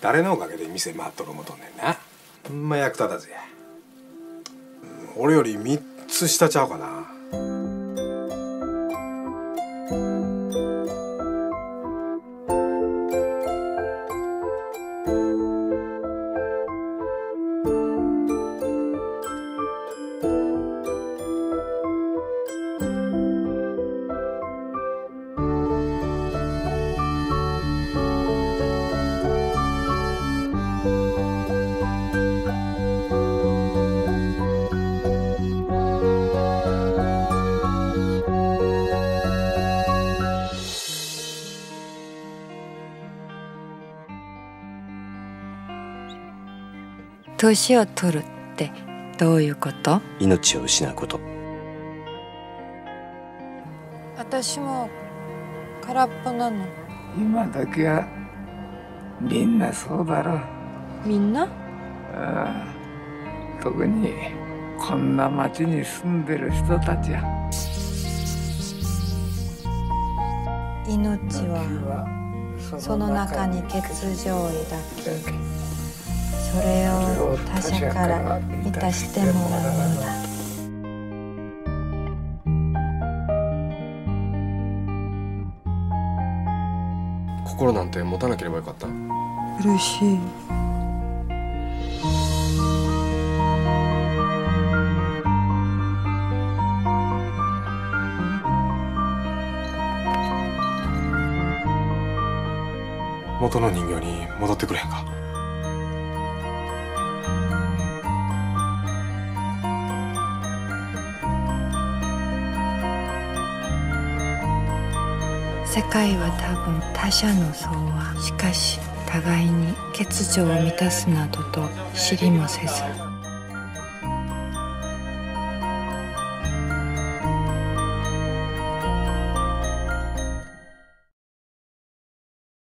誰のおかげで店回っとる思とんねんな。ほんま役立たずや。俺より3つ下ちゃうかな。年を取るってどういうこと？命を失うこと。私も空っぽなの。今だけはみんなそうだろみんな？ああ特にこんな町に住んでる人たちは。命はその中に欠如を抱きそれを他者から満たしてもらうのだ心なんて持たなければよかった。嬉しい。元の人形に戻ってくれへんか？世界は多分他者の相和しかし互いに欠如を満たすなどと知りもせず。